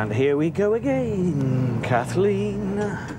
And here we go again, Kathleen.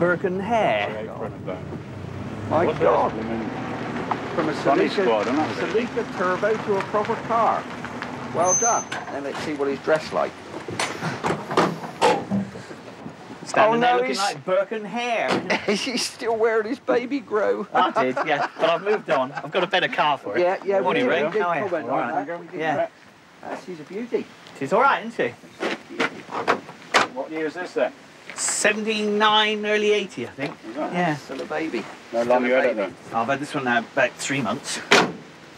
There is. hair. My What's God. I mean, From a Funny Celica, squad, isn't it? Celica Turbo to a proper car. Well done. Then let's see what he's dressed like. Standing Oh, there no, looking he's- like Birkenhair. Is he still wearing his baby grow? I did, yeah. But I've moved on. I've got a better car for it. Yeah, yeah, we Morning, did, Ray. we did How are you? comment All on that. Yeah. Uh, she's a beauty. She's all right, isn't she? What year is this then? 79, early 80, I think. Is? Yeah. Still a baby. How long you a had it baby. then? I've had this one now about three months. Well,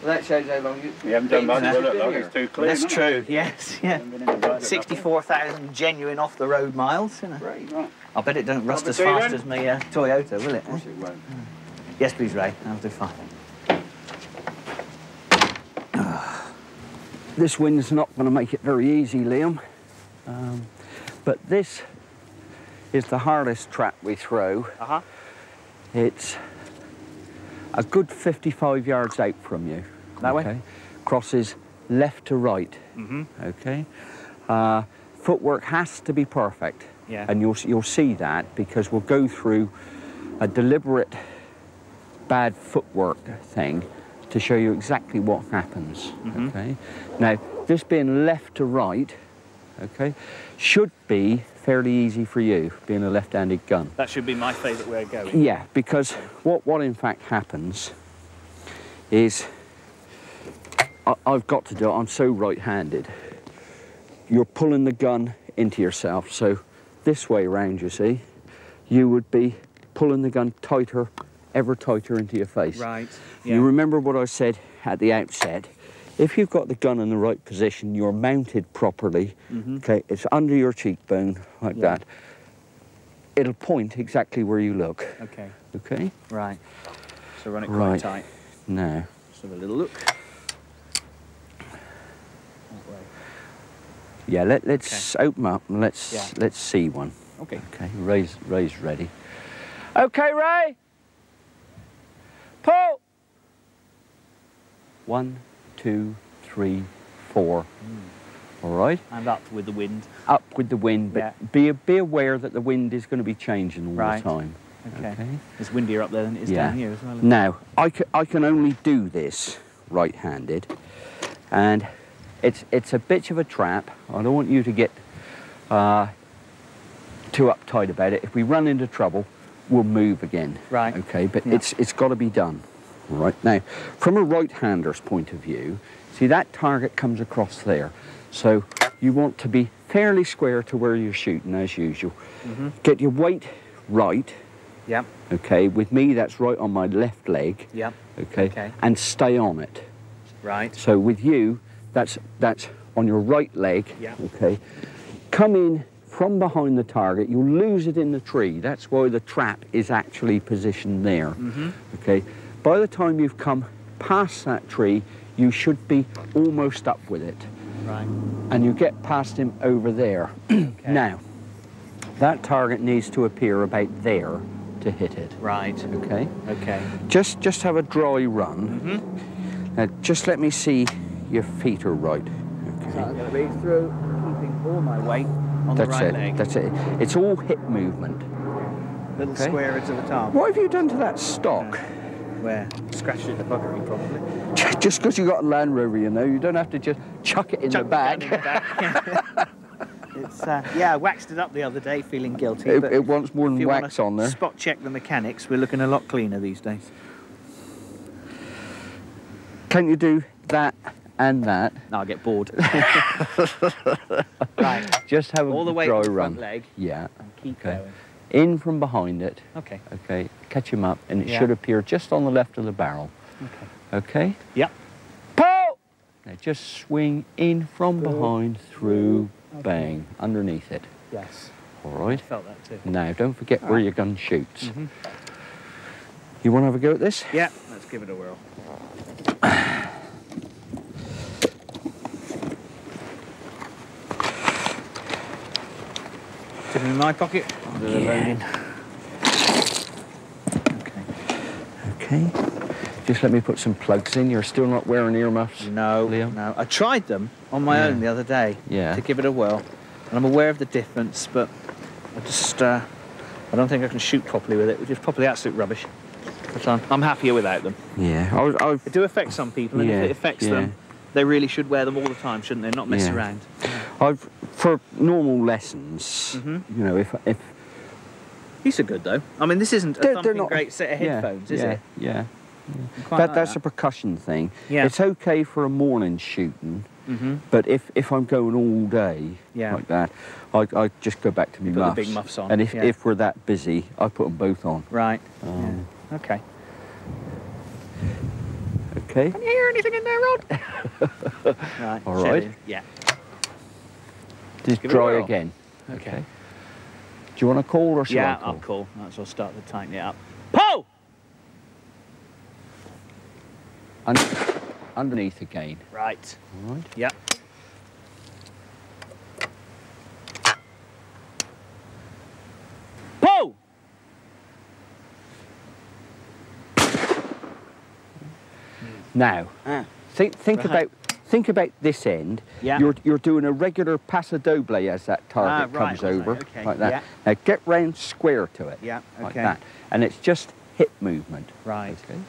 that shows how long you. You haven't done much Been with it, here. though. It's too clean. That's isn't true, yes, yeah. Haven't been in the road enough. 64,000 genuine off the road miles. You know. Great. Right. I bet it don't rust as fast then? as my uh, Toyota, will it? Of course it won't. Yes, please, Ray. I'll do fine. This wind's not going to make it very easy, Liam. Um, but this is the hardest trap we throw. Uh huh. It's a good 55 yards out from you. That way? Crosses left to right. Mm-hmm. Okay. Uh, footwork has to be perfect. Yeah. And you'll, you'll see that because we'll go through a deliberate bad footwork thing to show you exactly what happens. Mhm. Okay. Now, this being left to right, okay, should be fairly easy for you, being a left-handed gun. That should be my favourite way of going. Yeah, because what, what in fact happens is I, I've got to do it, I'm so right-handed. You're pulling the gun into yourself, so this way round, you see, you would be pulling the gun tighter, ever tighter into your face. Right. You remember what I said at the outset. If you've got the gun in the right position, you're mounted properly, Mhm. okay, it's under your cheekbone, like Yeah. that. It'll point exactly where you look, Okay. okay? Right. So run it quite Right. tight. Now, Just have a little look. yeah, let, let's open up and let's Yeah. let's see one. Okay. Okay, Ray's, Ray's ready. Okay, Ray. Pull. One, two, three, four. Hmm. All right. And up with the wind. Up with the wind, but Yeah. be be aware that the wind is going to be changing all Right. the time. Okay. It's windier up there than it is Yeah. down here as well. Now, I can, I can only do this right-handed, and it's it's a bit of a trap. I don't want you to get uh, too uptight about it. If we run into trouble, we'll move again. Right. Okay, but Yeah. it's it's got to be done. Right. Now, from a right-hander's point of view, See, that target comes across there. So you want to be fairly square to where you're shooting as usual. Mm-hmm. Get your weight right, Yep. okay? With me, that's right on my left leg, Yep. okay? Okay. And stay on it. Right. So with you, that's, that's on your right leg, Yeah. okay? Come in from behind the target, you'll lose it in the tree. That's why the trap is actually positioned there, Mm-hmm. okay? By the time you've come past that tree, you should be almost up with it. Right. And you get past him over there. Now, that target needs to appear about there to hit it, Right. okay? Okay. Just, just have a dry run. Mm-hmm. Now, just let me see your feet are right. So Okay. I'm going to be through keeping all my weight on That's the right it. leg. That's it. It's all hip movement. Little Okay. square of the top. What have you done to that stock? Where? Scratched it the buggery probably. Just because you've got a Land Rover, you know, you don't have to just chuck it in Chuck the bag. in the back. it's uh, yeah, I waxed it up the other day, feeling guilty. It, but it wants more than wax on there. Spot check the mechanics. We're looking a lot cleaner these days. Can't you do that and that? No, I get bored. right. Just have a All the way dry run. front leg Yeah. and keep Okay. going. In from behind it. Okay. Okay. Catch him up, and it Yeah. should appear just on the left of the barrel. Okay. Okay. Yep. Pull! Now just swing in from behind, through, bang, underneath it. Yes. All right. I felt that too. Now don't forget where your gun shoots. Mhm. You want to have a go at this? Yeah. Let's give it a whirl. Put it in my pocket. I'll the Yeah. loading. Okay. Okay. Just let me put some plugs in. You're still not wearing earmuffs? No, Liam? no. I tried them on my Yeah. own the other day Yeah. to give it a whirl, and I'm aware of the difference, but I just uh, I don't think I can shoot properly with it, which is probably absolute rubbish. But I'm, I'm happier without them. Yeah. I was, I, They do affect some people, and Yeah, if it affects yeah. them, they really should wear them all the time, shouldn't they? Not mess Yeah. around. I've for normal lessons. Mhm. You know, if if These are good though. I mean, this isn't a They're- they're not- great set of yeah, headphones, is yeah, it? Yeah. Quite That, like that's a percussion thing. Yeah. It's okay for a morning shooting, Mhm. but if, if I'm going all day Yeah. like that, I, I just go back to my muffs. big muffs on, And if, yeah. if we're that busy, I put them both on. Right. Um, yeah. Okay. Okay. Can you hear anything in there, Rod? right. All shed Yeah. Just Give dry again. Okay. Do you want to call or shall Yeah, I call? I'll call. As well start to tighten it up. Pull! Un- underneath again. Right. All right. Yep. Pull! Now, Ah. think think Right. about think about this end. Yeah. You're you're doing a regular paso doble as that target Ah, right, comes over okay, like that. yeah. Now get round square to it. Yeah, Like okay. that. And it's just hip movement. Right. Okay.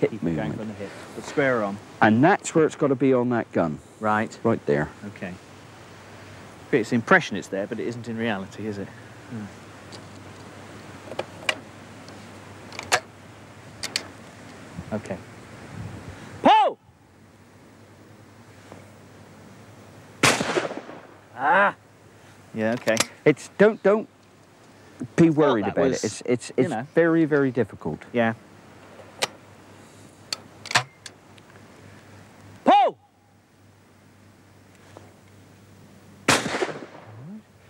Hip Keep going movement. from the hip. But square on. And that's where it's got to be on that gun. Right. Right there. Okay. It's the impression it's there, but it isn't in reality, is it? Okay. Pull! Ah! Yeah, okay. It's don't don't be worried about was, it. It's it's you it's know. very very difficult. Yeah. Pull!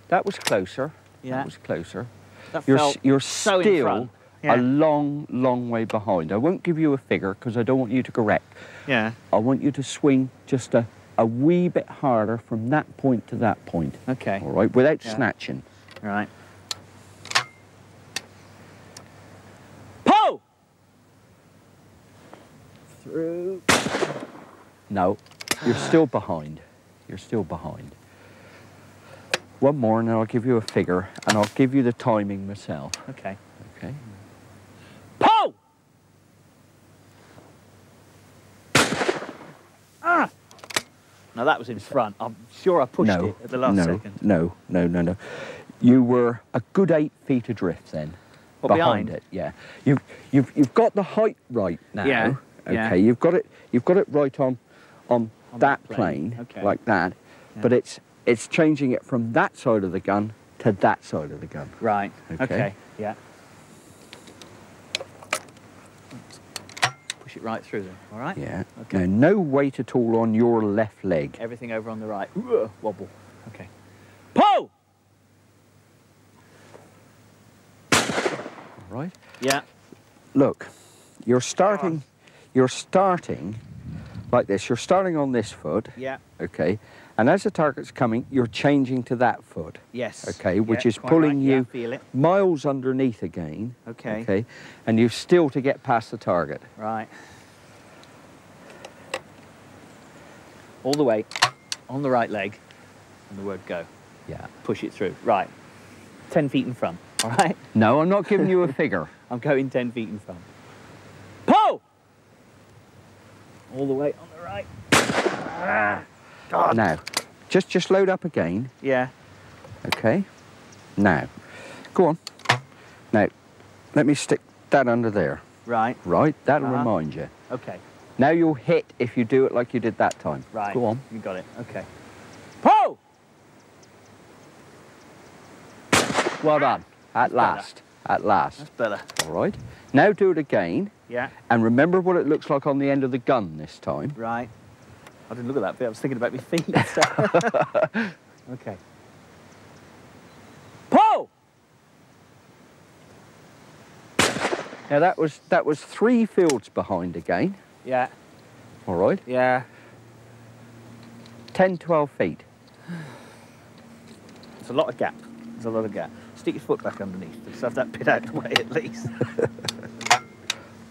That was closer. Yeah. That was closer. That You're felt you're so still. Yeah. a long long way behind. I won't give you a figure because I don't want you to correct. Yeah. I want you to swing just a, a wee bit harder from that point to that point. Okay. All right, without Yeah. snatching. Right. Pull! Through. No, you're still behind. You're still behind. One more, and then I'll give you a figure, and I'll give you the timing myself. Okay. Okay. Pull! Ah! Now that was in front. I'm sure I pushed no, it at the last no, second. no, no, no, no. You were a good eight feet adrift then. What, behind, behind? it, yeah. You've you've you've got the height right now. Yeah, Okay. yeah. You've got it. You've got it right on, on On that plane, plane, okay. like that, but it's it's changing it from that side of the gun to that side of the gun. Right. Okay. Okay. Yeah. Push it right through then. All right. Yeah. Okay. Now, no weight at all on your left leg. Everything over on the right. Ugh, wobble. Okay. Pull. Right. Yeah. Look, you're starting. You're starting like this. You're starting on this foot. Yeah. Okay. And as the target's coming, you're changing to that foot. Yes. Okay, which Yeah, is pulling right. Yeah, you it. miles underneath again. Okay. Okay. And you've still to get past the target. Right. All the way on the right leg, and the word go. Yeah. Push it through. Right. Ten feet in front. All right. No, I'm not giving you a figure. I'm going ten feet in front. Pull. All the way on the right. Ah! Now, just just load up again. Yeah. Okay. Now, go on. Now, let me stick that under there. Right. Right. That'll Uh-huh. remind you. Okay. Now you'll hit if you do it like you did that time. Right. Go on. You got it. Okay. Pull. Well done. At last. At last. That's better. All right. Now do it again. Yeah. And remember what it looks like on the end of the gun this time. Right. I didn't look at that bit. I was thinking about my feet. okay. Pull. Now that was that was three fields behind again. Yeah. All right. Yeah. 10, 12 feet. It's a lot of gap. There's a lot of gap. Stick your foot back underneath. Just have that bit out of the way at least.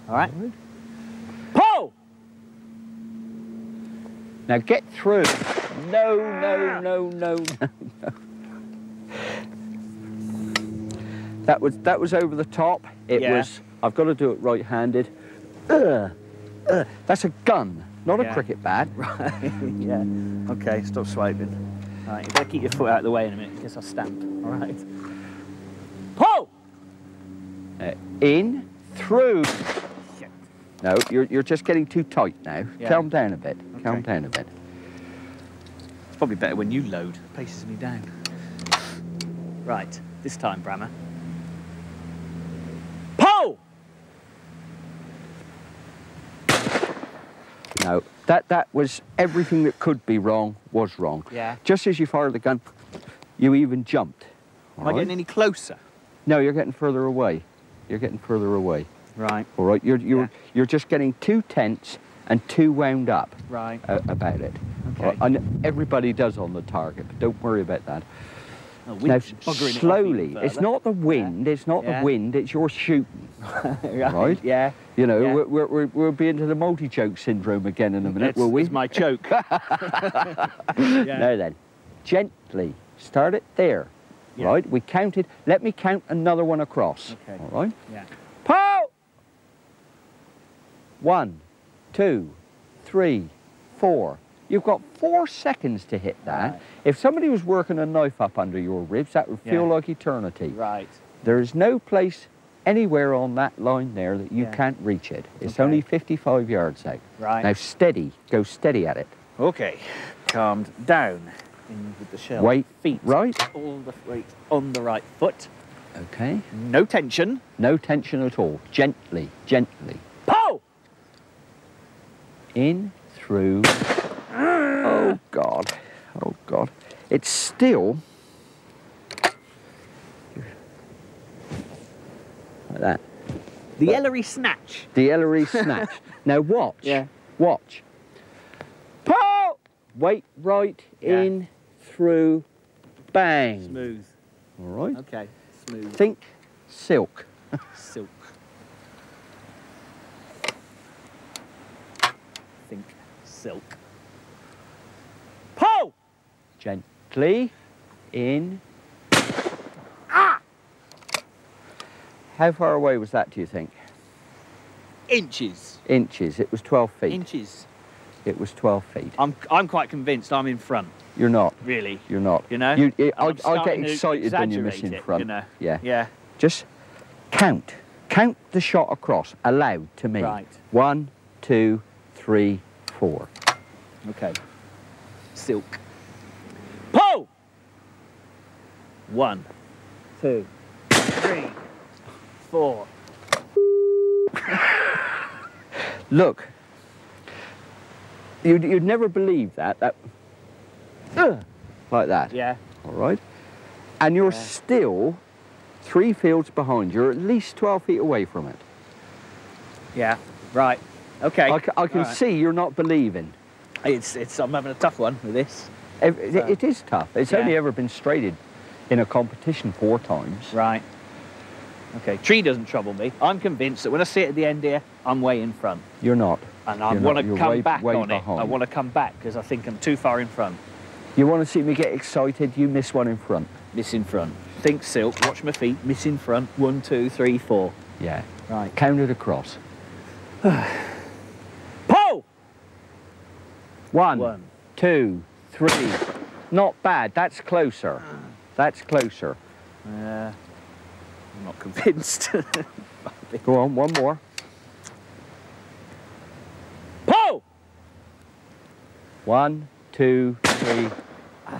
All right. Pull. Now get through. No, no, ah. no, no, no, no. That was that was over the top. It Yeah. was. I've got to do it right-handed. Ugh, ugh. That's a gun, not a cricket bat. Right. yeah. Okay. Stop swiping. All right. You better keep your foot out of the way in a minute because I'll stamp. All right. Pull. Uh, in, through. Shit. No, you're you're just getting too tight now. Yeah. Calm down a bit. Down a bit. It's probably better when you load. It paces me down. Right. This time, Brammer. Pull. No, that that was everything that could be wrong was wrong. Yeah. Just as you fired the gun, you even jumped. Am I getting any closer? No, you're getting further away. You're getting further away. Right. All right, you're you're Yeah. you're just getting too tense and too wound up Right. about it. Okay. And everybody does on the target, but don't worry about that. Oh, now, slowly. It's not the wind. It's not Yeah. the wind. It's your shooting. right. right? Yeah. You know, Yeah. we're, we're, we're, we'll be into the multi-choke syndrome again in a minute, It's, will we? it's my choke. yeah. Now then, gently start it there. Yeah. Right? We counted. Let me count another one across. Okay. All right. Yeah. Pow! One, two, three, four. You've got four seconds to hit that. Right. If somebody was working a knife up under your ribs, that would feel Yeah. like eternity. Right. There is no place anywhere on that line there that you Yeah. can't reach it. It's Okay. only 55 yards out. Right. Now steady, go steady at it. Okay. Calmed down in with the shell. Weight Feet. right. All the weight on the right foot. Okay. No tension. No tension at all. Gently, gently. In, through. Oh, God. Oh, God. It's still. Like that. The Ellery snatch. The Ellery snatch. now watch. Yeah. Watch. Pull! Weight right, Yeah. in, through, bang. Smooth. All right. Okay. Smooth. Think silk. Silk. Think silk. Pull. Gently. In. Ah! How far away was that, do you think? Inches. Inches. It was 12 feet. Inches. It was 12 feet. I'm I'm quite convinced I'm in front. You're not. Really. You're not. You know. You, it- I, I get excited when you're missing it, front. You know. Yeah. Yeah. Just count. Count the shot across, aloud to me. Right. One, two, three, four. Okay. silk. Pull! One, two, three, four. Look, you'd, you'd never believe that. That, Ugh, like that. Yeah. All right. And you're Yeah. still three fields behind. You're at least 12 feet away from it. Yeah. Right. Okay. I, I can right. see you're not believing. It's, it's, I'm having a tough one with this. It, it- it is tough. It's Yeah. only ever been straighted in a competition four times. Right. Okay. Tree doesn't trouble me. I'm convinced that when I see it at the end here, I'm way in front. You're not. And I want to come way- back way on it. I want to come back because I think I'm too far in front. You want to see me get excited? You miss one in front. Miss in front. Think silk. Watch my feet. Miss in front. One, two, three, four. Yeah. Right. Count it across. Pull! One, One. two, three. Not bad. That's closer. That's closer. Uh, I'm not convinced. Go on, one more. Pull! One, two, three.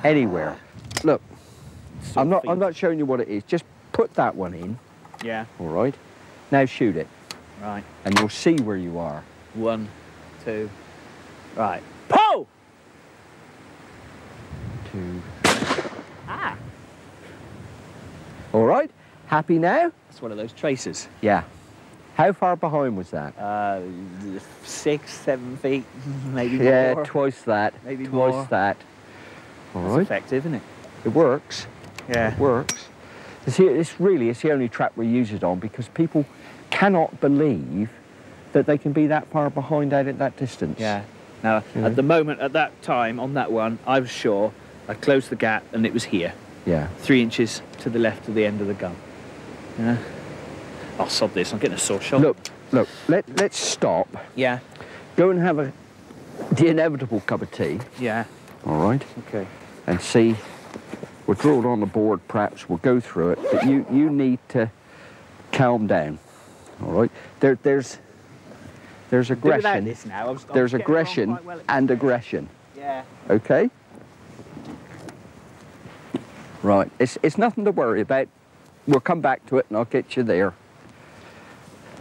Anywhere. Look, I'm not. I'm not showing you what it is. Just put that one in. Yeah. All right. Now shoot it, Right. and you'll see where you are. One, two. Right. Pull! Two. Ah. All right. Happy now? That's one of those traces. Yeah. How far behind was that? Uh, six, seven feet, maybe yeah, more. twice that. Maybe twice more. that. All That's right. effective, isn't it? It works. Yeah. It works. It's, it's really it's the only trap we use it on because people cannot believe that they can be that far behind out at that distance. Yeah. Now, Yeah. at the moment, at that time, on that one, I was sure I closed the gap and it was here, Yeah. three inches to the left of the end of the gun. Yeah. I'll sod this. I'm getting a sore shoulder. Look, look. Let let's stop. Yeah. Go and have a the inevitable cup of tea. Yeah. All right. Okay. And see. We'll draw it on the board. Perhaps we'll go through it. But you you need to calm down. All right. There there's there's aggression. this now. Was, There's was getting on aggression well and aggression. Yeah. Okay? Right, it's, it's nothing to worry about. We'll come back to it and I'll get you there.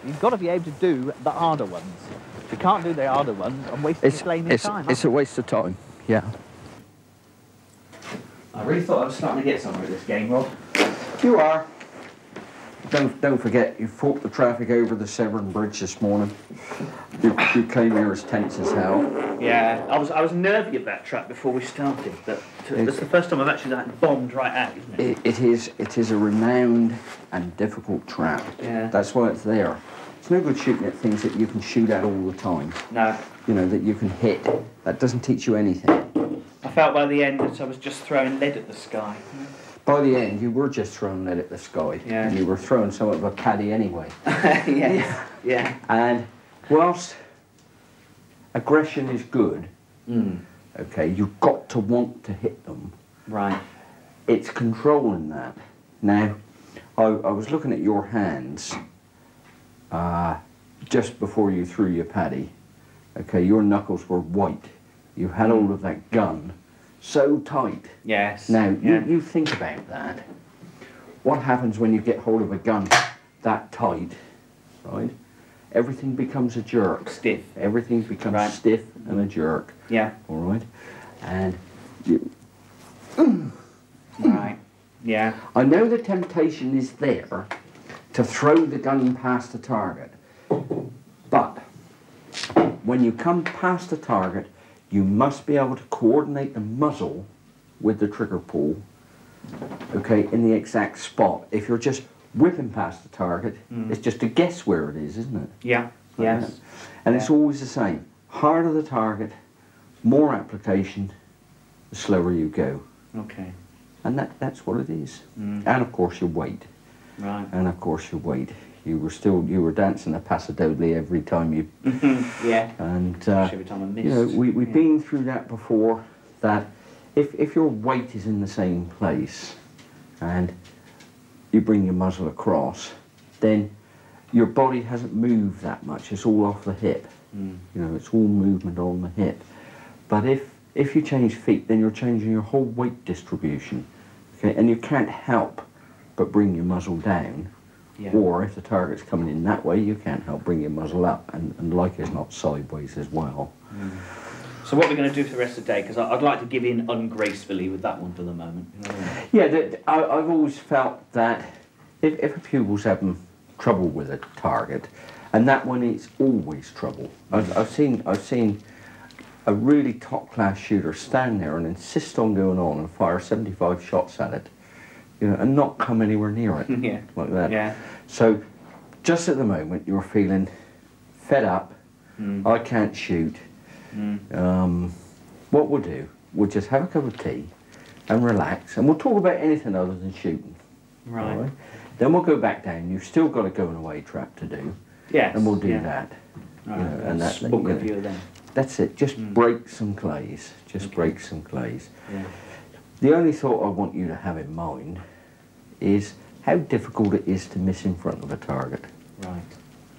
You've got to be able to do the harder ones. If you can't do the harder ones, I'm wasting It's, flaming it's, time. it's a waste of time, yeah. I really thought I was starting to get somewhere with this game, Rod. You are. Don't, don't forget, you fought the traffic over the Severn Bridge this morning. You, you came here as tense as hell. Yeah, I was I was nervy of that track before we started. but it's the first time I've actually like, bombed right out, isn't it? It, it, is, it is a renowned and difficult trap. Yeah. That's why it's there. It's no good shooting at things that you can shoot at all the time. No, You know, that you can hit. That doesn't teach you anything. I felt by the end that I was just throwing lead at the sky. By the end, you were just throwing lead at the sky. Yeah. And you were throwing somewhat of a caddy anyway. yes. Yeah. And whilst aggression is good, Mm. okay, you've got to want to hit them. Right. It's controlling that. Now, I, I was looking at your hands uh, just before you threw your paddy. Okay, your knuckles were white. You had hold of that gun so tight. Yes. Now, yeah. you, you think about that. What happens when you get hold of a gun that tight, right? Everything becomes a jerk. stiff. Everything becomes Right. stiff and a jerk, Yeah. all right? And you, Right. Yeah. I know the temptation is there to throw the gun past the target, but when you come past the target, you must be able to coordinate the muzzle with the trigger pull, okay, in the exact spot. If you're just whipping past the target, it's just a guess where it is, isn't it? Yeah. Yes. And it's always the same. Harder the target, more application, the slower you go. Okay. And that, that's what it is. Mm. And of course your weight. Right. And of course your weight. You were still you were dancing a paso doble every time you yeah. and uh, Every time I missed. you know we we've yeah. been through that before. That if if your weight is in the same place, and you bring your muzzle across, then your body hasn't moved that much. It's all off the hip. Mm. You know, it's all movement on the hip. But if if you change feet, then you're changing your whole weight distribution. Okay, and you can't help but bring your muzzle down. Yeah. Or if the target's coming in that way, you can't help bring your muzzle up, and, and like it's not sideways as well. Mm. So what we're going to do for the rest of the day, because I'd like to give in ungracefully with that one for the moment. You know what I mean? Yeah, that, I, I've always felt that if, if a pupil's having trouble with a target, and that one is always trouble. I've, I've seen I've seen a really top class shooter stand there and insist on going on and fire 75 shots at it, you know, and not come anywhere near it Yeah. like that. Yeah. So, just at the moment, you're feeling fed up. Mm. I can't shoot. Mm. Um, what we'll do, we'll just have a cup of tea and relax, and we'll talk about anything other than shooting. Right. all Then we'll go back down. You've still got a going away trap to do, Yes. and we'll do yeah. that. Right. you know, and Let's that- you know. That's it. Just Mm. break some clays. Just Okay. break some clays. Yeah. The only thought I want you to have in mind is how difficult it is to miss in front of a target. Right.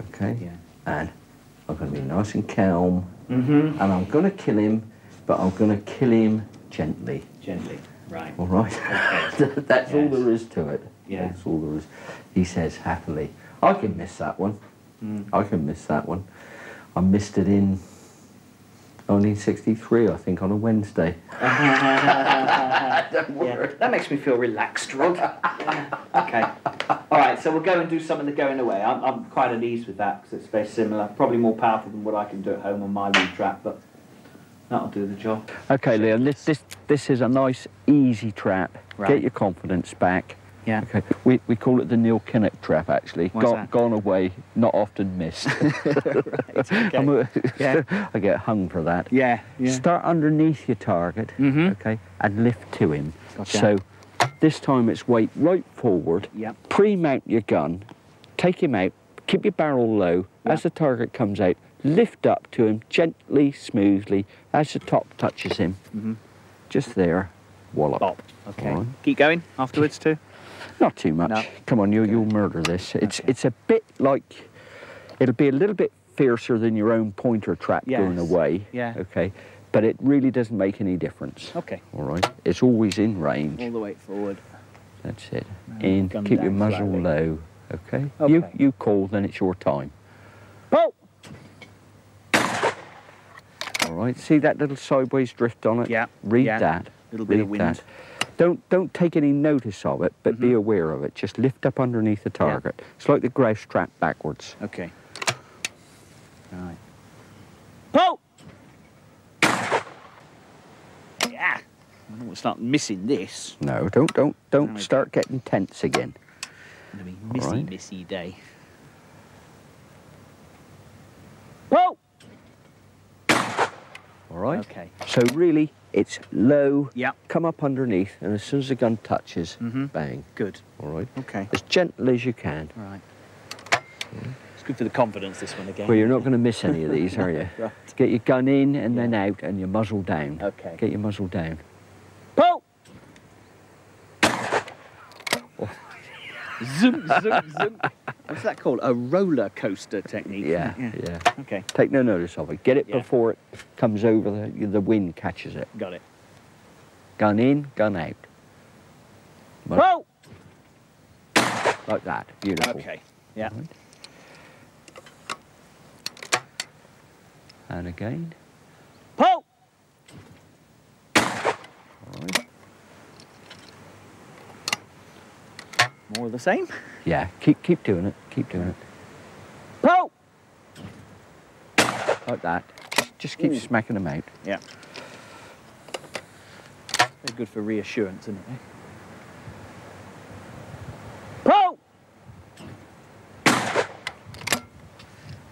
Okay. Yeah. And I'm going to be nice and calm, Mm-hmm. and I'm going to kill him, but I'm going to kill him gently. Gently. Right. All right. Okay. That's all there is to it. Yeah. That's all there is. He says happily, I can miss that one. Mm. I can miss that one. I missed it in 1963, I think, on a Wednesday. Yeah, that makes me feel relaxed, Rod. Yeah, Okay. All right, so we'll go and do some of the going away. I'm, I'm quite at ease with that because it's very similar. Probably more powerful than what I can do at home on my weed trap, but that'll do the job. Okay, Liam, this, this, this is a nice, easy trap. Right. Get your confidence back. Yeah. Okay, we, we call it the Neil Kinnock trap, actually. Gone, away, not often missed. okay. I'm a- Yeah. I get hung for that. Yeah, yeah. Start underneath your target, Mhm. okay, and lift to him. Gotcha. So this time it's weight right forward. Yep. Pre-mount your gun, take him out, keep your barrel low. Yeah. As the target comes out, lift up to him gently, smoothly. As the top touches him, Mm -hmm. just there, wallop. Bop. Okay. Right. Keep going afterwards too. Not too much. No. Come on, you, you'll murder this. It's Okay. it's a bit like, it'll be a little bit fiercer than your own pointer trap going away. Yeah. Okay. But it really doesn't make any difference. Okay. All right. It's always in range. All the way forward. That's it. And In. Keep your muzzle slowly. low. Okay. You Okay. You you call, then it's your time. Oh! All right. See that little sideways drift on it? Yeah, Read yeah. that. Little bit Read of wind. that. Don't don't take any notice of it, but be Mhm. aware of it. Just lift up underneath the target. It's like the grouse trap backwards. Okay. Right. Pull! Yeah. I don't want to start missing this. No, don't don't don't Okay. start getting tense again. It's going to be missy, right. missy day. Pull! All right. Okay. So really, it's low. Yep. Come up underneath, and as soon as the gun touches, Mhm. bang. Good. All right. Okay. As gentle as you can. Right. It's good for the confidence, this one again. Well, you're not going to miss any of these, are you? Right. Get your gun in and then out, and your muzzle down. Okay. Get your muzzle down. Pull! Zoom, zoom, zoom. What's that called? A roller coaster technique. Yeah, isn't yeah. Okay, Take no notice of it. Get it Yeah. before it comes over. The the wind catches it. got it. Gun in, gun out. Mu- Pull! Like that. Beautiful. Okay. Yeah. Right. And again. Pull! All right. More the same. Yeah. Keep keep doing it. Keep doing it. Pull! Like that. Just, keep Ooh. smacking them out. Yeah. Very good for reassurance, isn't it? Pull!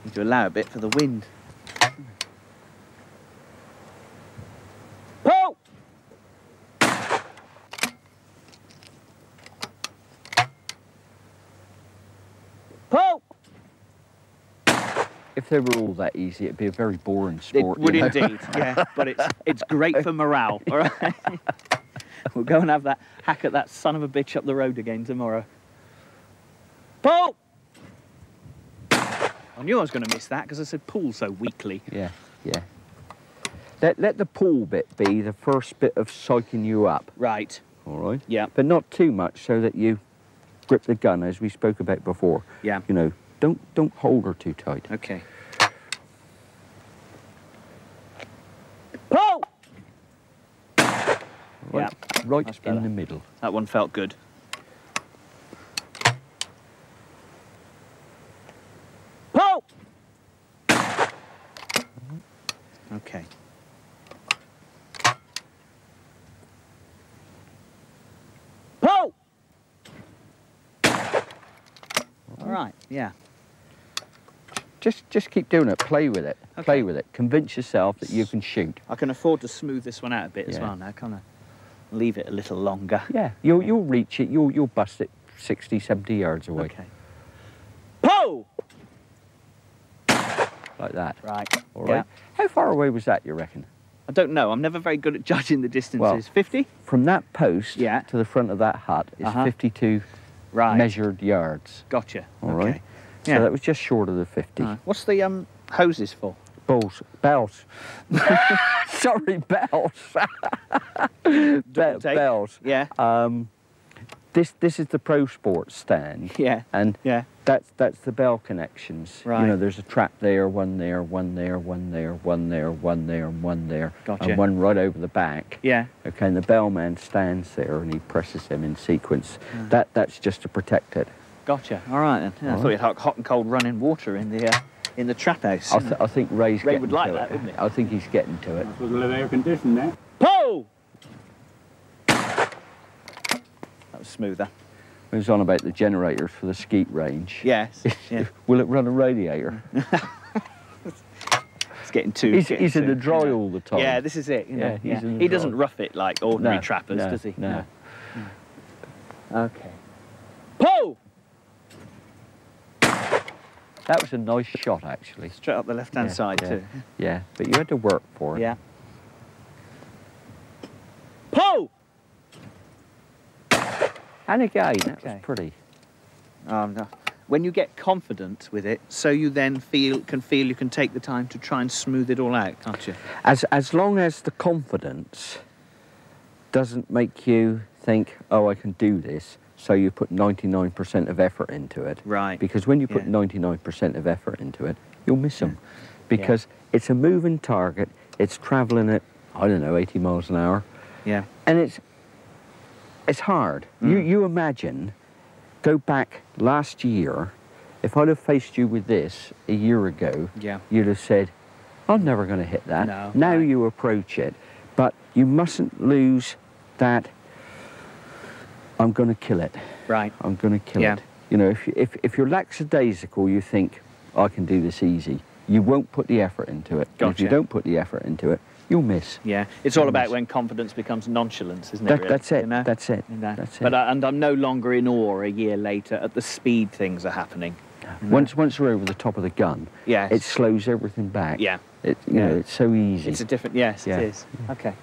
Need to allow a bit for the wind. Pull! Pull! If they were all that easy, it'd be a very boring sport. you would know? indeed, yeah. But it's it's great for morale. All right. we'll go and have that hack at that son of a bitch up the road again tomorrow. Paul. I knew I was going to miss that because I said pull so weakly. Yeah, yeah. Let, let the pull bit be the first bit of psyching you up, Right. all right? Yeah. But not too much so that you grip the gun as we spoke about before. Yeah. You know, don't don't hold her too tight. Okay. Pull! Right, in the middle. That one felt good. Pull! Okay. Pull! All right, yeah. Just just keep doing it. Play with it. Okay. Play with it. Convince yourself that you can shoot. I can afford to smooth this one out a bit as well now, can't I? Leave it a little longer. Yeah. You'll you'll reach it. You'll you'll bust it 60, 70 yards away. Okay. Pull! Like that. Right. All yeah. How far away was that, you reckon? I don't know. I'm never very good at judging the distances. Well, 50? From that post Yeah. to the front of that hut is Uh-huh. 52 Right. measured yards. Gotcha. All okay. right. Yeah. So that was just short of the 50. Right. What's the um hoses for? Balls. Bells. Sorry, bells. Be- bells. Yeah. Um, this this is the Pro Sports stand. Yeah. And Yeah. that's that's the bell connections. Right. You know, there's a trap there, one there, one there, one there, one there, one there, and one there, Gotcha. and one right over the back. Yeah. Okay, and the bellman stands there and he presses them in sequence. That that's just to protect it. Gotcha. All right then. Yeah, I All thought you had hot and cold running water in the uh, in the trap house. I, th- I think Ray's Ray getting would like to that, it. wouldn't he? I think he's getting to it. That's a little air conditioned there. Pull! That was smoother. He was on about the generators for the skeet range. Yes. Yeah. Will it run a radiator? It's getting too. he's getting he's in the dry you know. all the time. Yeah, this is it. You know, Yeah, he's yeah. in the He doesn't rough it like ordinary No, trappers, no, does he? no. Okay. Pull! That was a nice shot, actually. Straight up the left-hand Yeah, side yeah. too. Yeah, but you had to work for it. Yeah. Pull! And again, that Okay. was pretty. Um, no. When you get confident with it, so you then feel can feel you can take the time to try and smooth it all out, can't you? As as long as the confidence doesn't make you think, oh, I can do this. So you put 99% of effort into it. Right. Because when you put Yeah. 99% of effort into it, you'll miss them. Because it's a moving target. It's traveling at I don't know 80 miles an hour. Yeah. and it's it's hard. You Mm. you imagine, go back last year, if I'd have faced you with this a year ago, Yeah. you'd have said, "I'm never going to hit that." No, now right. you approach it, but you mustn't lose that. I'm going to kill it. Right. I'm going to kill Yeah. it. You know, if, you- if if you're lackadaisical, you think I can do this easy. You won't put the effort into it. And If you don't put the effort into it, you'll miss. Yeah. It's all about Yes. when confidence becomes nonchalance, isn't it? That, really? that's it. You know? That's it. You know? That's But it. I, and I'm no longer in awe a year later at the speed things are happening. know? Once once we're over the top of the gun, Yes. it slows everything back. Yeah. It, you know, Yeah. it's so easy. It's a different. Yes, Yeah. it is. Okay.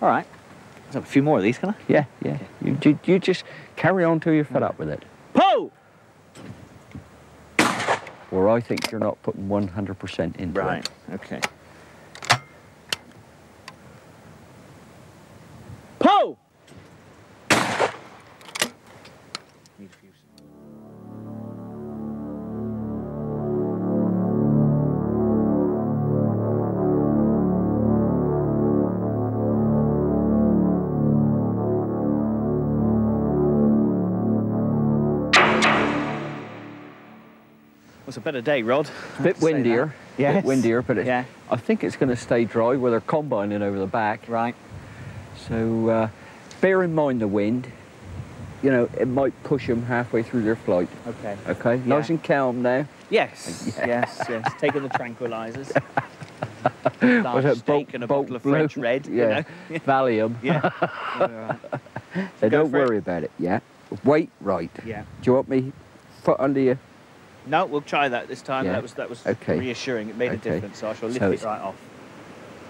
All right. A few more of these, can I? yeah, yeah. You, you, you just carry on till you're fed up with it. Pull! Or I think you're not putting 100% into Right. it. Okay. Better day, Rod? It's a bit windier. Yeah. bit windier, but it's, Yeah. I think it's going to stay dry with our combining over the back. Right. So uh, bear in mind the wind. You know, it might push them halfway through their flight. Okay. Okay, nice and calm now. Yes, yes, yes. Taking the tranquilizers. Large it steak and a Bolt bottle of Blue? French red. Yeah, You know? Valium. yeah. So don't for it. worry about it. Yeah. Wait, right. Yeah. Do you want me foot under you? No, we'll try that this time. Yeah. That was that was Okay. reassuring. It made a difference, so I shall lift So it right off.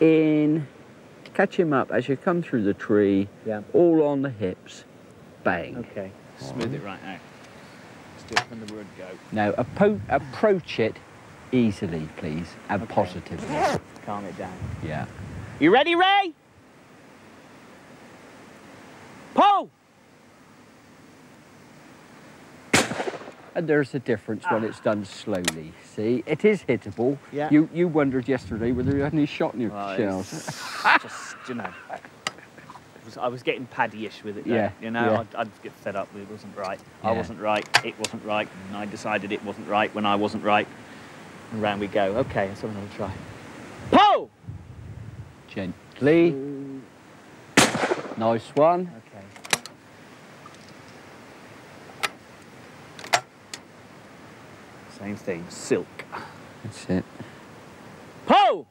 In, catch him up as you come through the tree, Yeah. all on the hips, bang. Okay. Smooth it right out. Let's do it from the word go. Now appo- approach it easily, please, and Okay. positively. Calm it down. Yeah. You ready, Ray? Pull! And there's a difference when ah. it's done slowly. See, it is hittable. Yeah. You you wondered yesterday whether you had any shot in your Well, shells. just, you know, was, I was getting paddy-ish with it. though. Yeah, You know, yeah. I'd, I'd get fed up with it wasn't right. I wasn't right. It wasn't right. And I decided it wasn't right when I wasn't right. And round we go. Okay, let's have another try. Pull! Gently. Nice one. Okay. Same thing. Silk. That's it. Pull!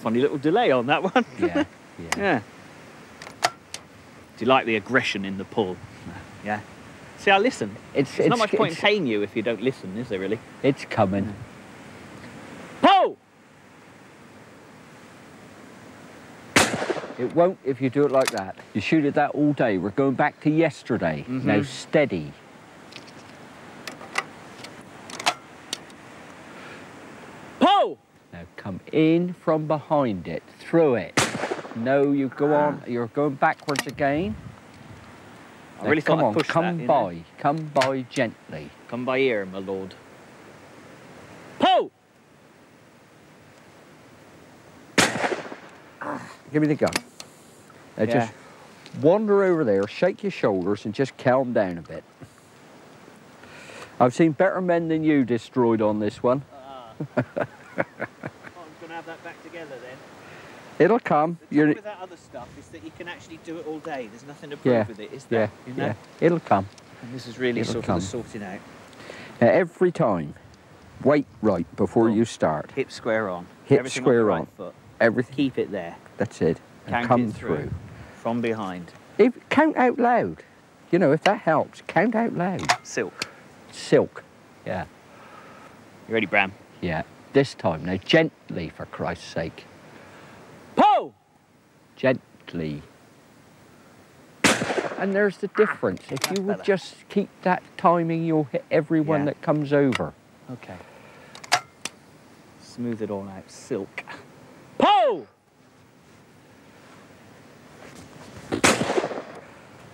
Funny little delay on that one. Yeah. Yeah. Yeah. Do you like the aggression in the pull? Yeah. See, I listen. It's, There's it's not much point in paying you if you don't listen, is there really? it's coming. Pull! It won't if you do it like that. You shoot it that all day. We're going back to yesterday. Now Mhm. steady. Pull! Now come in from behind it, through it. No, you go on. You're going backwards again. I Now really come thought on, I'd come that, you know. by, come by gently. Come by here, my lord. Pull! Give me the gun. Now Yeah. just wander over there, shake your shoulders, and just calm down a bit. I've seen better men than you destroyed on this one. Ah. I'm going to have that back together then. It'll come. The You're, with that other stuff is that you can actually do it all day. There's nothing to prove Yeah, with it, is yeah. You know? yeah. It'll come. And this is really It'll sort come. of sorting out. Now, every time, wait right before Oh. you start. Hip square on. Hip Everything square on. The right. Everything. Keep it there. That's it. And Count come it through. through. From behind. If, count out loud. You know, if that helps, count out loud. Silk. Silk. Yeah. You ready, Bram? Yeah. This time, now gently, for Christ's sake. Pull! Gently. And there's the difference. If you would just keep that timing, you'll hit everyone Yeah. that comes over. Okay. Smooth it all out. Silk. Pull!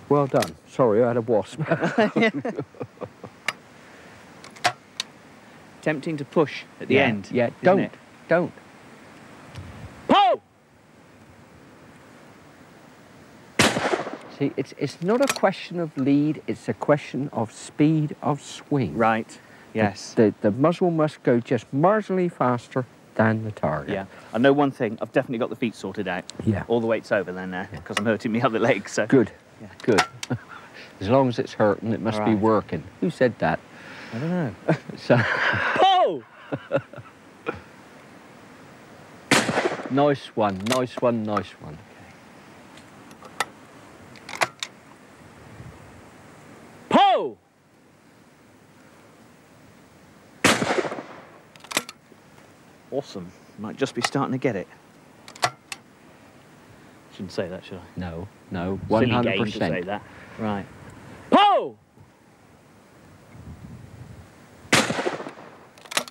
Well done. Sorry, I had a wasp. Tempting to push at the yeah. end. Yeah, isn't don't. it? Don't. Pull! See, it's, it's not a question of lead, it's a question of speed of swing. Right. Yes. The, the muzzle must go just marginally faster than the target. Yeah. I know one thing. I've definitely got the feet sorted out. Yeah. All the weight's over then now because I'm hurting my other leg. So Good. Yeah. Good. as long as it's hurting, it must be working. Who said that? I don't know. So, Pull! Oh! nice one, nice one, nice one. Pull! Awesome. Might just be starting to get it. Shouldn't say that, should I? No, no, Silly 100%. game to say that. Right. Pull!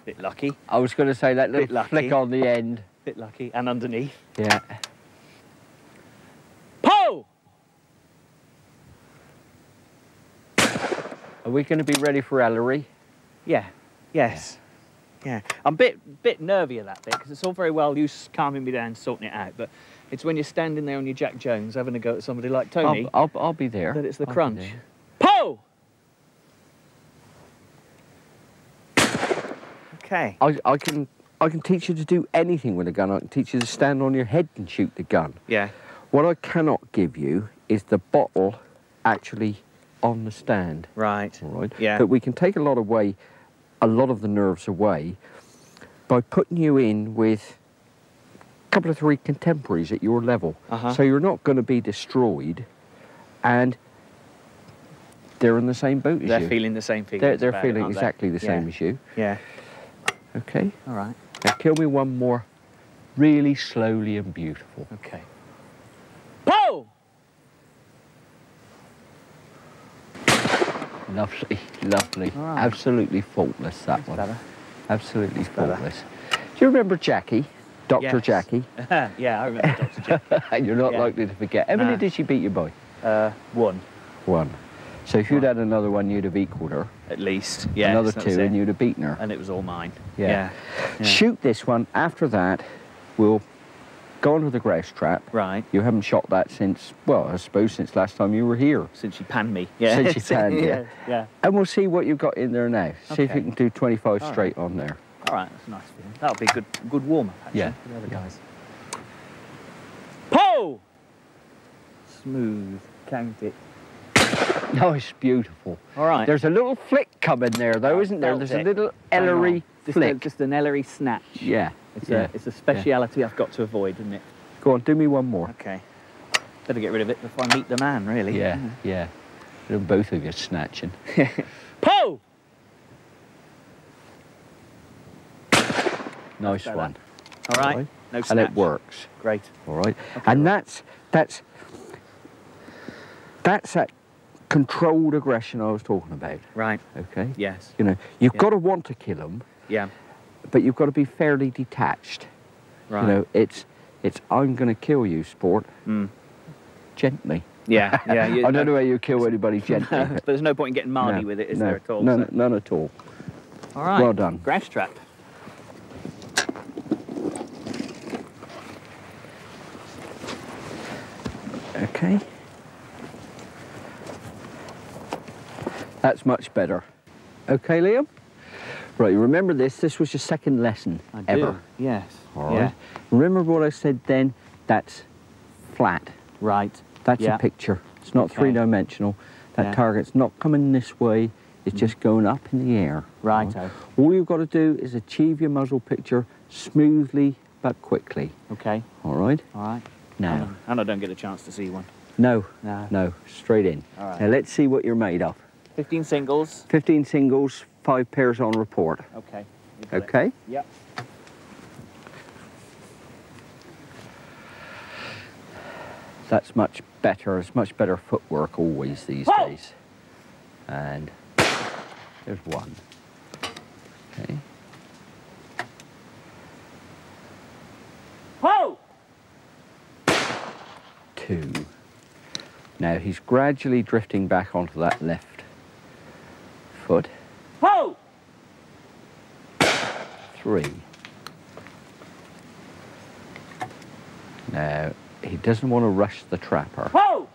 Bit lucky. I was going to say that Bit little lucky. flick on the end. Bit lucky. And underneath. Yeah. Pull! Are we going to be ready for Ellery? Yeah. Yes. Yeah. I'm a bit bit nervy of that bit because it's all very well you calming me down, sorting it out, but it's when you're standing there on your Jack Jones having a go at somebody like Tony I'll, I'll, I'll be there. that it's the I'll crunch. there. Pull! Okay. I, I can I can teach you to do anything with a gun. I can teach you to stand on your head and shoot the gun. Yeah. What I cannot give you is the bottle actually on the stand. Right. All right. Yeah. But we can take a lot away, a lot of the nerves away, by putting you in with a couple of three contemporaries at your level. Uh-huh. So you're not going to be destroyed, and they're in the same boat as They're you. feeling the same feelings. they're, they're about it, feeling they? exactly the same Yeah. as you. Yeah. Okay. All right. Now kill me one more, really slowly and beautiful. Okay. Pull! Lovely, lovely. Right. Absolutely faultless, that That's one. better. Absolutely faultless. Do you remember Jackie? Dr. Yes. Jackie? yeah, I remember Dr. Jack. You're not Yeah. likely to forget. How many did she beat you by? Uh, one, One. So if you'd had another one, you'd have equalled her. at least. Yeah. another two, and you'd have beaten her. And it was all mine. Yeah. Yeah. yeah. Shoot this one. After that, we'll go onto the grouse trap. Right. You haven't shot that since, well, I suppose since last time you were here. Since you panned me. Yeah. Since you panned you. yeah. Yeah. And we'll see what you've got in there now. See if you can do 25 All right. straight on there. All right. That's a nice feeling. That'll be a good, good warm up. Actually, Yeah. For the other guys. Po! Smooth. Count it. Nice, beautiful. All right. There's a little flick coming there, though, isn't there? There's a little ellery just a, flick. just an ellery snatch. Yeah. It's yeah. a it's a speciality I've got to avoid, isn't it? Go on, do me one more. Okay. Better get rid of it before I meet the man, really. Yeah, yeah. Them Both of you snatching. Po! Nice one. All right. Right. No And it works. Great. All right. Okay, and right. that's that's that's that controlled aggression I was talking about. Right. Okay. Yes. You know, you've Yeah. got to want to kill them, Yeah. but you've got to be fairly detached. Right. You know, it's it's I'm going to kill you, sport, Mm. gently. Yeah. Yeah. you- I don't know how you kill anybody gently. But there's no point in getting mardy No, with it, is no, there at all? None, So- none at all. All right. Well done. Grouse trap. Okay. That's much better. Okay, Liam? Right, remember this? This was your second lesson I ever. do. Yes. All right. Yeah. Remember what I said then? That's flat. Right. That's Yeah. a picture. It's not Okay. three-dimensional. That Yeah. target's not coming this way. It's mm. just going up in the air. Righto. All you've got to do is achieve your muzzle picture smoothly but quickly. Okay. All right? All right. Now, And I don't get a chance to see one. no, No. no, straight in. All right. Now let's see what you're made of. 15 singles. 15 singles, five pairs on report. Okay. got it. Okay? Yep. That's much better. It's much better footwork always these Whoa! days. And there's one. Okay. Whoa! Two. Now he's gradually drifting back onto that left foot. Whoa! Three. Now he doesn't want to rush the trapper. Whoa!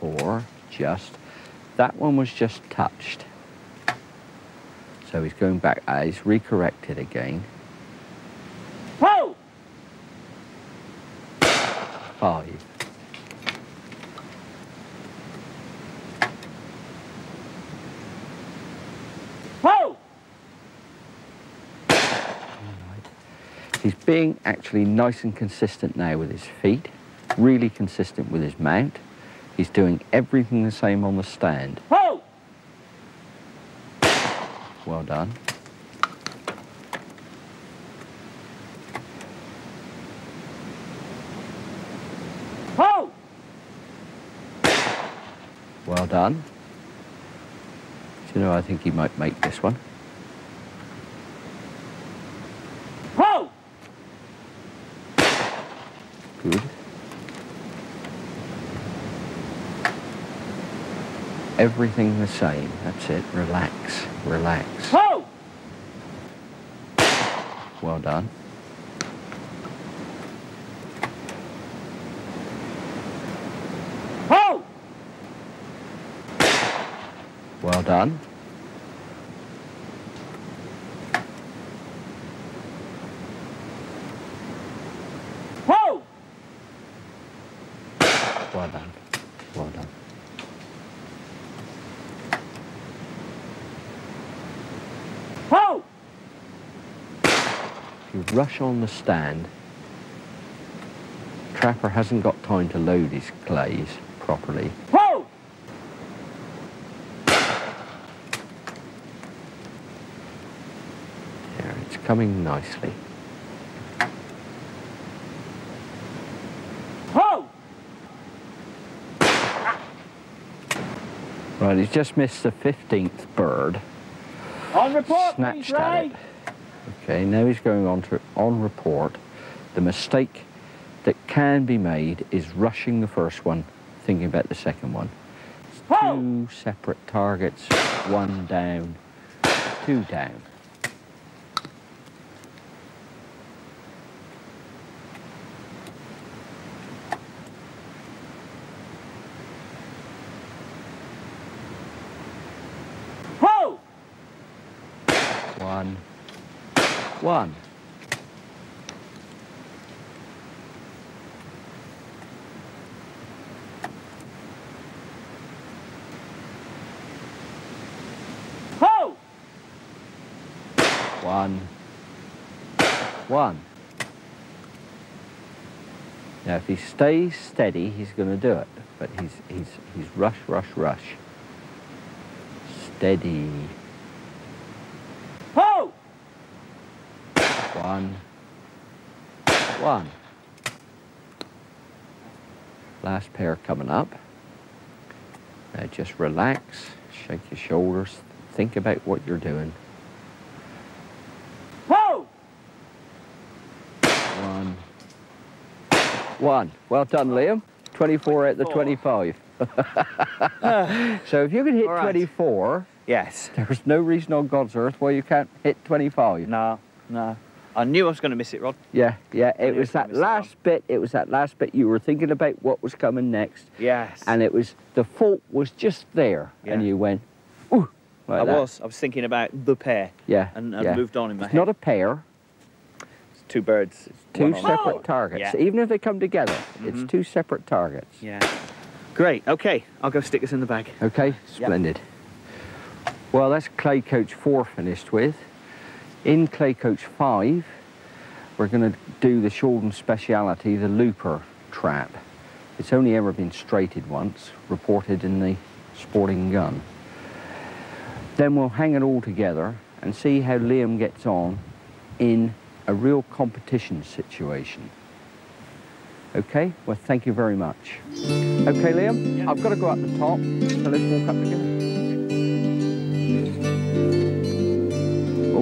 Four. Just. That one was just touched. So he's going back. Ah, he's recorrected again. Whoa! Five. Whoa! He's being actually nice and consistent now with his feet, really consistent with his mount. He's doing everything the same on the stand. Whoa! Well done. Whoa! Well done. Do you know, I think he might make this one. Whoa! Good. Everything the same. That's it. Relax. Relax. Whoa! Well done. Whoa! Well done. Whoa! Well done. Well done. Whoa! If you rush on the stand, Trapper hasn't got time to load his clays properly. Whoa! There, it's coming nicely. Whoa! Right, he's just missed the 15th bird. On report, please, Snatched at it. Okay, now he's going on to on report. The mistake that can be made is rushing the first one, thinking about the second one. Ho! Two separate targets, one down, two down. Ho! One, one. Ho! One. One. Now, if he stays steady, he's going to do it. But he's, he's, he's rush, rush, rush. Steady. Ho! One. One. Last pair coming up. Now just relax, shake your shoulders, think about what you're doing. Ho! One. One. Well done, Liam. 24 out the 25. so if you can hit right. 24, Yes. there's no reason on God's earth why you can't hit 25. No, no. I knew I was going to miss it, Rod. Yeah, yeah. It was that last bit. It was that last bit. You were thinking about what was coming next, Yes. and it was the fault was just there, and you went, ooh, like I that. was. I was thinking about the pair Yeah, and, and yeah. moved on in my It's head. not a pair. It's two birds. It's Two separate Oh! targets. Yeah. Even if they come together, it's Mhm. two separate targets. Yeah. Great. Okay. I'll go stick this in the bag. Okay, splendid. Well, that's clay coach four finished with. In clay coach five, we're going to do the Shaldon speciality, the looper trap. It's only ever been straighted once, reported in the sporting gun. Then we'll hang it all together and see how Liam gets on in a real competition situation. Okay, well, thank you very much. Okay, Liam, I've got to go up the top, so let's walk up together.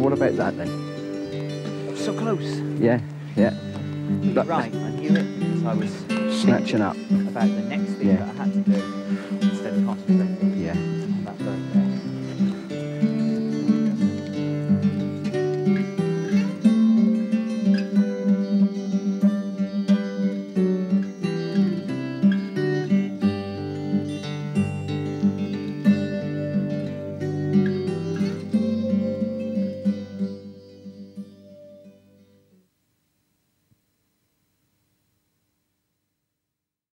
what about that then? So close. Yeah, yeah. Mm, right, I knew it because I was snatching up about the next thing yeah. that I had to do instead of concentrating.